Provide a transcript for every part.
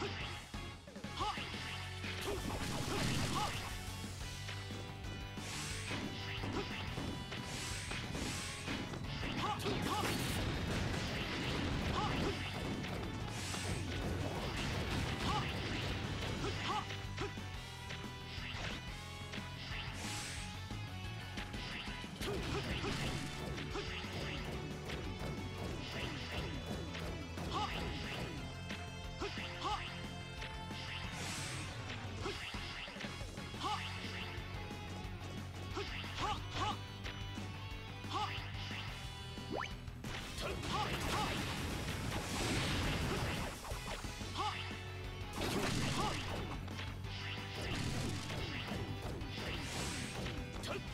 Hey!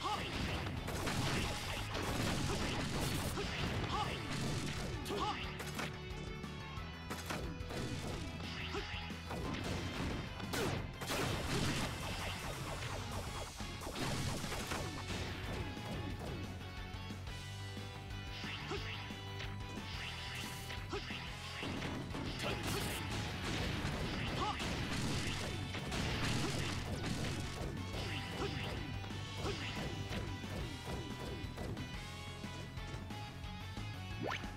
哈 you